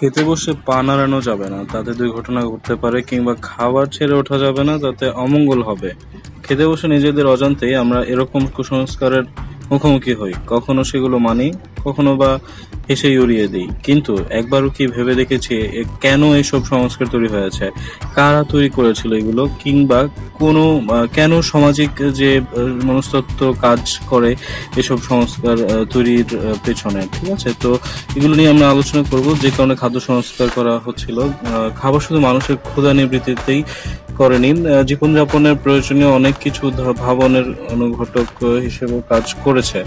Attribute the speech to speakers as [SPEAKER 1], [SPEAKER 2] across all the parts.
[SPEAKER 1] খেতে বসে পা নাড়ানো যাবে না। তাতে দুর্ঘটনা ঘটতে পারে কিংবা খাবার ছেড়ে ওঠা যাবে না, তাতে অমঙ্গল হবে। খেতে বসে নিজেদের অজান্তেই আমরা এরকম কুসংস্কারের মুখোমুখি হই। কখনো সেগুলো মানি কখনো বা হেসেই উড়িয়ে দিই। কিন্তু একবারও কি ভেবে দেখেছি কেন এইসব সংস্কার তৈরি হয়েছে? কারা তৈরি করেছিল এগুলো? কিংবা কোনো কেন সামাজিক যে আহ, মনস্তত্ত্ব কাজ করে এসব সংস্কার তৈরির পেছনে ঠিক আছে? তো এগুলো নিয়ে আমরা আলোচনা করব। যে কারণে খাদ্য সংস্কার করা হচ্ছিল। খাবার শুধু মানুষের ক্ষুধা নিবৃত্তিতেই করেনি। জীবনযাপনের প্রয়োজনীয় অনেক কিছু ভাবনের অনুঘটক হিসেবে কাজ করেছে।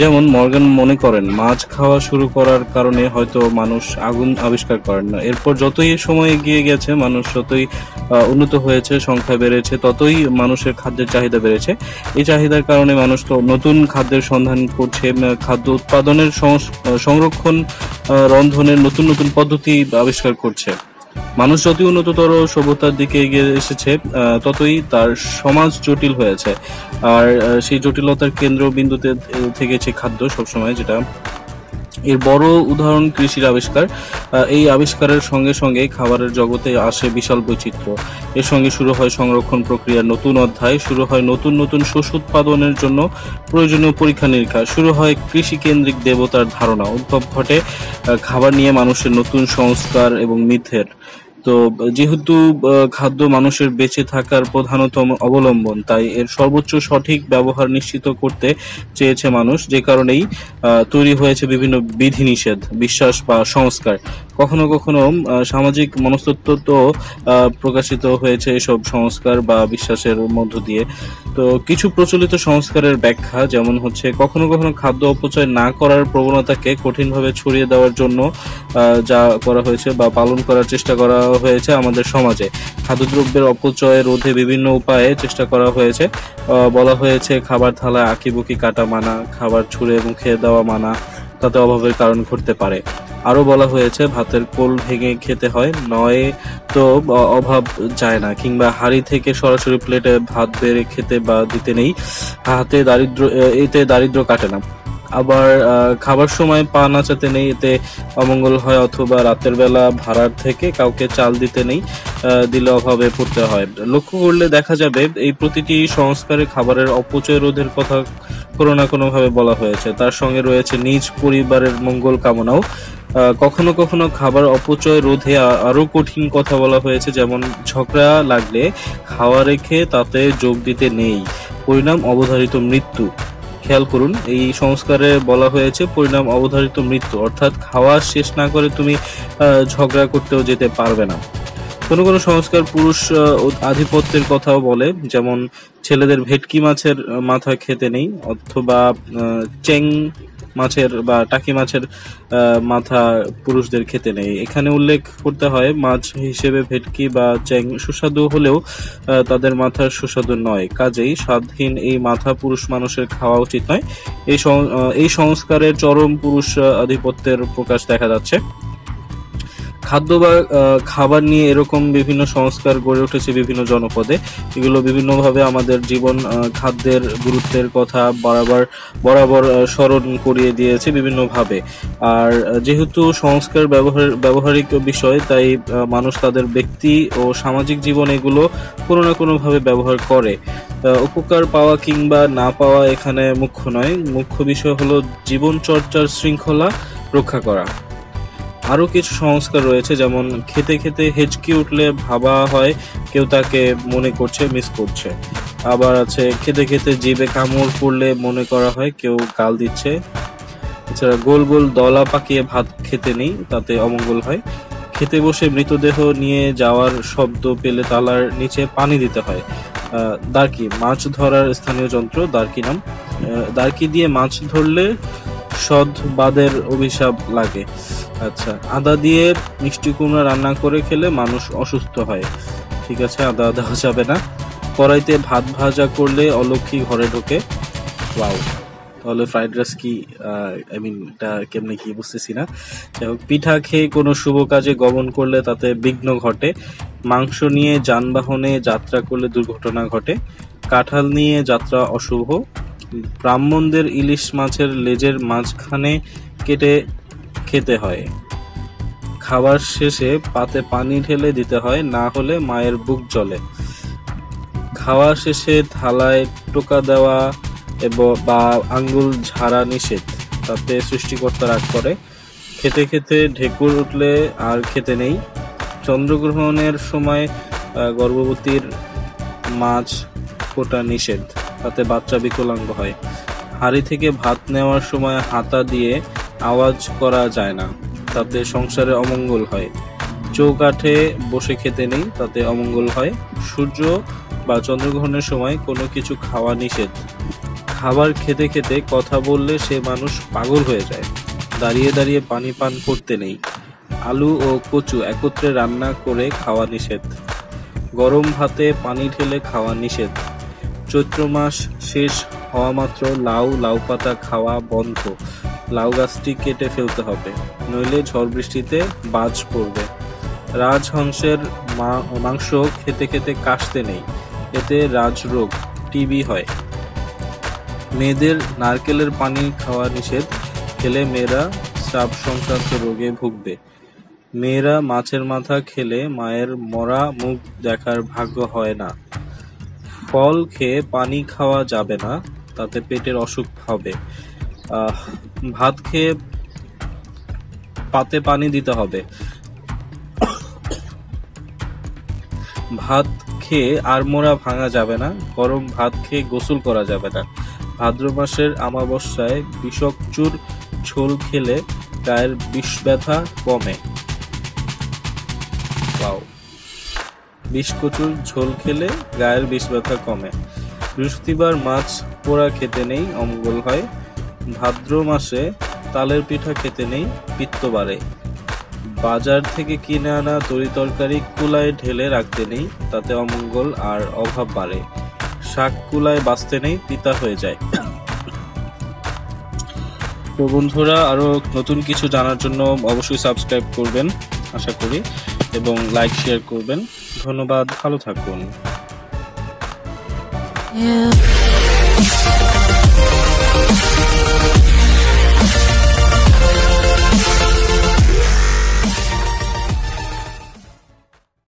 [SPEAKER 1] যেমন মর্গান মনে করেন, মাছ খাওয়া শুরু করার কারণে হয়তো মানুষ আগুন আবিষ্কার করেন না। এরপর যতই সময় এগিয়ে গেছে, মানুষ যতই উন্নত হয়েছে, সংখ্যা বেড়েছে, ততই মানুষের খাদ্যের চাহিদা বেড়েছে। এই চাহিদার কারণে মানুষ তো নতুন খাদ্যের সন্ধান করছে খাদ্য উৎপাদনের সংরক্ষণ রন্ধনের নতুন নতুন পদ্ধতি আবিষ্কার করছে। মানুষ যতই উন্নততর সভ্যতার দিকে এগিয়ে এসেছে ততই তার সমাজ জটিল হয়েছে। আর সেই জটিলতার কেন্দ্রবিন্দুতে থেকেছে খাদ্য সবসময় যেটা, এর বড় উদাহরণ কৃষির আবিষ্কার। এই আবিষ্কারের সঙ্গে সঙ্গে খাবারের জগতে আসে বিশাল বৈচিত্র্য। এর সঙ্গে শুরু হয় সংরক্ষণ প্রক্রিয়ার নতুন অধ্যায়, শুরু হয় নতুন নতুন শস্য উৎপাদনের জন্য প্রয়োজনীয় পরীক্ষা নিরীক্ষা, শুরু হয় কৃষি কেন্দ্রিক দেবতার ধারণা। উদ্ভব ঘটে খাবার নিয়ে মানুষের নতুন সংস্কার এবং মিথের। তো যেহেতু খাদ্য মানুষের বেঁচে থাকার প্রধানতম অবলম্বন, তাই এর সর্বোচ্চ সঠিক ব্যবহার নিশ্চিত করতে চেয়েছে মানুষ, যে কারণেই তৈরি হয়েছে বিভিন্ন বিধিনিষেধ, বিশ্বাস বা সংস্কার। কখনো কখনো সামাজিক মনস্তত্ব তো প্রকাশিত হয়েছে এসব সংস্কার বা বিশ্বাসের মধ্য দিয়ে। তো কিছু প্রচলিত সংস্কারের ব্যাখ্যা, যেমন হচ্ছে কখনো কখনো খাদ্য অপচয় না করার প্রবণতাকে কঠিনভাবে ছড়িয়ে দেওয়ার জন্য যা করা হয়েছে বা পালন করার চেষ্টা করা হয়েছে আমাদের সমাজে। খাদ্যদ্রব্যের অপচয় রোধে বিভিন্ন উপায়ে চেষ্টা করা হয়েছে। বলা হয়েছে খাবার থালা আঁকিবুকি কাটা মানা, খাবার ছুঁড়ে খেয়ে দেওয়া মানা তাতে অভাবের কারণ ঘটতে পারে। আরও বলা হয়েছে, ভাতের কোল ভেঙে খেতে হয়, নয় তো অভাব যায় না, কিংবা হাড়ি থেকে সরাসরি প্লেটে ভাত বেড়ে খেতে বা দিতে নেই, হাতে দারিদ্র, এতে দারিদ্র কাটে না। আবার খাবার সময় পা নাচাতে নেই, এতে অমঙ্গল হয় অথবা রাতের বেলা ভাড়ার থেকে কাউকে চাল দিতে নেই দিলে অভাবে পড়তে হয়। লক্ষ্য করলে দেখা যাবে এই প্রতিটি সংস্কারে খাবারের অপচয় রোধের কথা কোনো না কোনো ভাবে বলা হয়েছে। তার সঙ্গে রয়েছে নিজ পরিবারের মঙ্গল কামনাও। কখনো কখনো খাবার অপচয় রোধে আ- আরও কঠিন কথা বলা হয়েছে, যেমন ঝগড়া লাগলে খাওয়া রেখে তাতে যোগ দিতে নেই। পরিণাম অবধারিত মৃত্যু। খেয়াল করুন, এই সংস্কারে বলা হয়েছে পরিণাম অবধারিত মৃত্যু, অর্থাৎ খাওয়া শেষ না করে তুমি ঝগড়া করতেও যেতে পারবে না। কোনো কোনো সংস্কার পুরুষ আধিপত্যের কথাও বলে, যেমন ছেলেদের ভেটকি মাছের মাথা খেতে নেই, অথবা চেং মাছের বা টাকি মাছের মাথা পুরুষদের খেতে নেই। এখানে উল্লেখ করতে হয়, মাছ হিসেবে ভেটকি বা চ্যাং সুস্বাদু হলেও তাদের মাথার সুস্বাদু নয়। কাজেই স্বাদহীন এই মাথা পুরুষ মানুষের খাওয়া উচিত নয়। এই এই সংস্কারের চরম পুরুষ, আধিপত্যের প্রকাশ দেখা যাচ্ছে। খাদ্য বা খাবার নিয়ে এরকম বিভিন্ন সংস্কার গড়ে উঠেছে বিভিন্ন জনপদে। এগুলো বিভিন্নভাবে আমাদের জীবন খাদ্যের গুরুত্বের কথা বরাবর বরাবর স্মরণ করিয়ে দিয়েছে বিভিন্নভাবে। আর যেহেতু সংস্কার ব্যবহার, ব্যবহারিক বিষয়, তাই মানুষ তাদের ব্যক্তি ও সামাজিক জীবন এগুলো কোনো না কোনোভাবে ব্যবহার করে। উপকার পাওয়া কিংবা না পাওয়া এখানে মুখ্য নয়। মুখ্য বিষয় হলো জীবন চর্চার শৃঙ্খলা রক্ষা করা। আরও কিছু সংস্কার রয়েছে, যেমন খেতে খেতে হেঁচকি উঠলে ভাবা হয়, কেউ তাকে মনে করছে মিস করছে। আবার আছে খেতে খেতে জিভে কামড় পড়লে মনে করা হয় কেউ গাল দিচ্ছে। এছাড়া গোল গোল দলা পাকিয়ে ভাত খেতে নেই, তাতে অমঙ্গল হয়। খেতে বসে মৃতদেহ নিয়ে যাওয়ার শব্দ পেলে তালার নিচে পানি দিতে হয়। দার্কি, মাছ ধরার স্থানীয় যন্ত্র, দার্কি নাম। দার্কি দিয়ে মাছ ধরলে সদ বাদের অভিশাপ লাগে। আচ্ছা আদা দিয়ে মিষ্টি কুমড়া রান্না করে খেলে মানুষ অসুস্থ হয়। ঠিক আছে, আদা দেওয়া যাবে না। কড়াইতে ভাত ভাজা করলে অলক্ষী ঘরে ঢোকে। ওয়াও, তাহলে ফ্রাইড রাইস কি আই মিন এটা কেমনে কি বুঝতেছি না। যাই হোক, পিঠা খেয়ে কোনো শুভ কাজে গমন করলে তাতে বিঘ্ন ঘটে। মাংস নিয়ে যানবাহনে যাত্রা করলে দুর্ঘটনা ঘটে। কাঁঠাল নিয়ে যাত্রা অশুভ। ব্রাহ্মণদের ইলিশ মাছের লেজের মাঝখানে কেটে খেতে হয়। খাবার শেষে পাতে পানি ঢেলে দিতে হয়, না হলে মায়ের বুক জ্বলে। খাওয়া শেষে থালায় টোকা দেওয়া এবং বা আঙ্গুল ঝাড়া নিষেধ, তাতে সৃষ্টিকর্তা রাগ করে। খেতে খেতে ঢেকুর উঠলে আর খেতে নেই। চন্দ্রগ্রহণের সময় গর্ভবতীর মাছ ফোটা নিষেধ। তাতে বাচ্চা বিকলাঙ্গ হয়। হাড়ি থেকে ভাত নেওয়ার সময় হাতা দিয়ে আওয়াজ করা যায় না, তাতে সংসারে অমঙ্গল হয়। চৌকাঠে বসে খেতে নেই, তাতে অমঙ্গল হয়। সূর্য বা চন্দ্রগ্রহণের সময় কোনো কিছু খাওয়া নিষেধ। খাবার খেতে খেতে কথা বললে সে মানুষ পাগল হয়ে যায়। দাঁড়িয়ে দাঁড়িয়ে পানি পান করতে নেই। আলু ও কচু একত্রে রান্না করে খাওয়া নিষেধ। গরম ভাতে পানি ঢেলে খাওয়া নিষেধ। চৈত্র মাস শেষ হওয়া মাত্র লাউ লাউ পাতা খাওয়া বন্ধ। লাউ গাছটি কেটে ফেলতে হবে, নইলে ঝড় বৃষ্টিতে বাজ পড়বে। রাজহংসের মাংস খেতে খেতে কাশতে নেই, এতে রাজরোগ, টিবি হয়। মেয়েদের নারকেলের পানি খাওয়া নিষেধ, খেলে মেয়েরা স্রাব সংক্রান্ত রোগে ভুগবে। মেয়েরা মাছের মাথা খেলে মায়ের মরা মুখ দেখার ভাগ্য হয় না। ফল খেয়ে পানি খাওয়া যাবে না, তাতে পেটের অসুখ হবে। ভাত খেয়ে পাতে পানি দিতে হবে। ভাত খেয়ে আড়মোড়া ভাঙা যাবে না গরম ভাত খেয়ে গোসল করা যাবে না। ভাদ্র মাসের আমাবস্যায় বিষকচুর ঝোল খেলে গায়ের বিষ ব্যথা কমে। বিষকচুর ঝোল খেলে গায়ের বিষ ব্যথা কমে। বৃহস্পতিবার মাছ পোড়া খেতে নেই, অমঙ্গল হয়। ভাদ্র মাসে তালের পিঠা খেতে নেই, পিত্ত বাড়ে। বাজার থেকে কিনে আনা তরি তরকারি কুলায় ঢেলে রাখতে নেই, তাতে অমঙ্গল আর অভাব বাড়ে। শাক কুলায় বাঁচতে নেই পিতা হয়ে যায়। তো বন্ধুরা, আরও নতুন কিছু জানার জন্য অবশ্যই সাবস্ক্রাইব করবেন, আশা করি। এবং লাইক শেয়ার করবেন ধন্যবাদ ভালো থাকুন
[SPEAKER 2] Yeah.